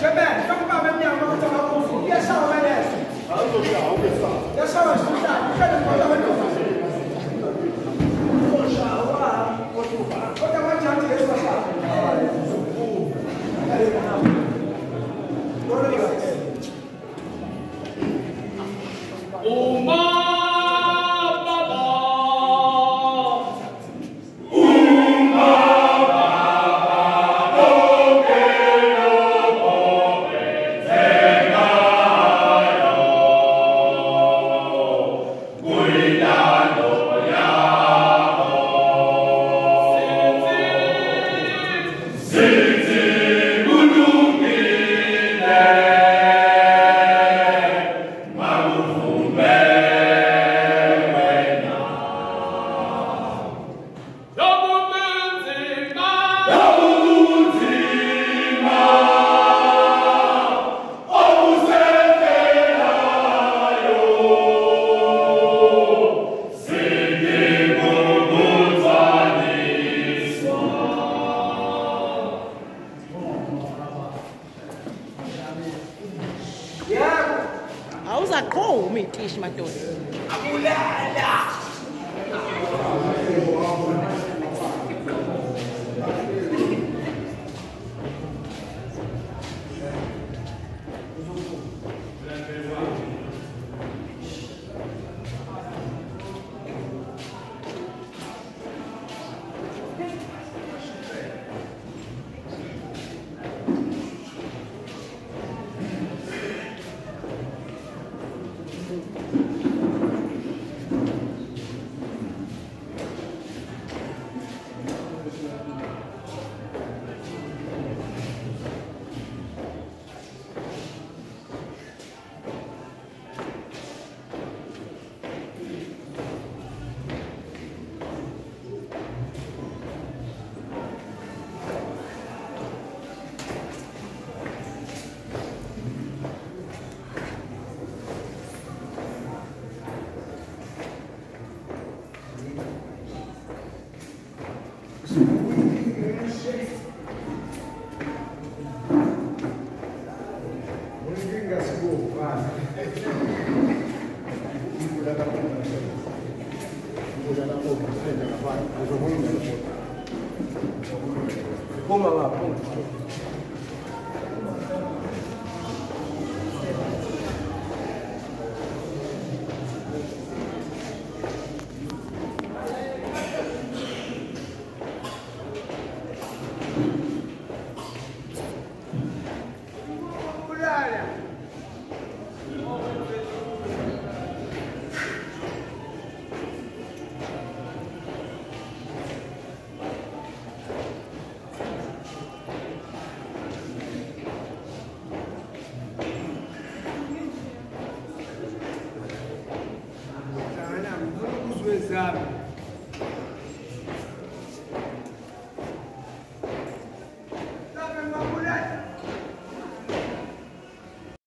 Jamais, ne pas même à mon temps, il y a ça, on va laisser. Il y a ça, je vous We Cuida. akho umiyitishi madodeni madoda. Sana, mbona sabe?